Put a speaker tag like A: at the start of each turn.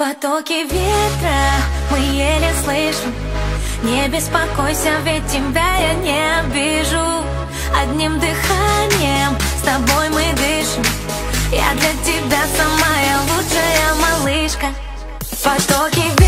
A: Потоки ветра мы еле слышим. Не беспокойся, ведь тебя я не обижу. Одним дыханием с тобой мы дышим. Я для тебя самая лучшая малышка. Потоки ветра